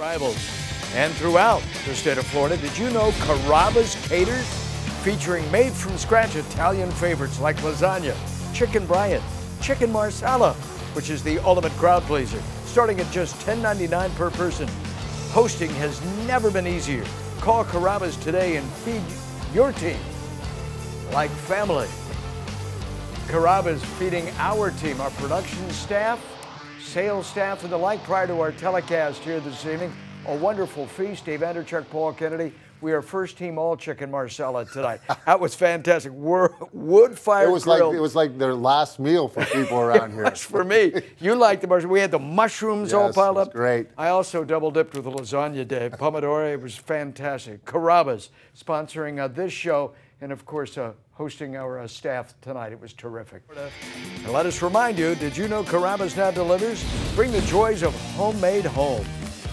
rivals. And throughout the state of Florida, did you know Carrabba's caters? Featuring made from scratch Italian favorites like lasagna, chicken Bryan, chicken marsala, which is the ultimate crowd pleaser, starting at just $10.99 per person. Hosting has never been easier. Call Carrabba's today and feed your team like family. Carrabba's feeding our team, our production staff, sales staff, and the like prior to our telecast here this evening. A wonderful feast. Dave Andreychuk, Paul Kennedy. We are first team all chicken marsala tonight. that was fantastic. We're wood fire It was grilled. like it was like their last meal for people around here. For me. You liked the mushroom. We had the mushrooms all piled up. great. I also double dipped with the lasagna, Dave. Pomodoro, it was fantastic. Carrabba's sponsoring uh, this show and, of course, uh, hosting our uh, staff tonight. It was terrific. And let us remind you did you know Carrabba's now delivers? Bring the joys of homemade home.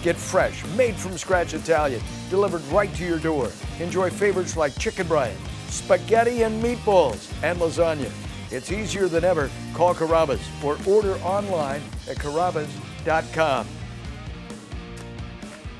Get fresh, made from scratch Italian, delivered right to your door. Enjoy favorites like chicken Bryan, spaghetti and meatballs, and lasagna. It's easier than ever. Call Carrabba's or order online at carrabba's.com.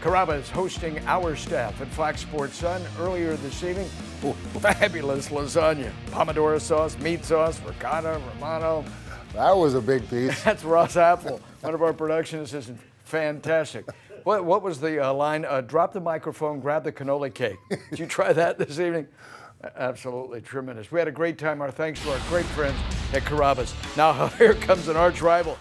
Carrabba is hosting our staff at Fox Sports Sun earlier this evening. Ooh, fabulous lasagna, pomodoro sauce, meat sauce, ricotta, romano. That was a big piece. That's Ross Apple, one of our production assistants. Fantastic. What, what was the uh, line? Uh, drop the microphone, grab the cannoli cake. Did you try that this evening? Absolutely tremendous. We had a great time. Our thanks to our great friends at Carrabba's. Now here comes an arch rival.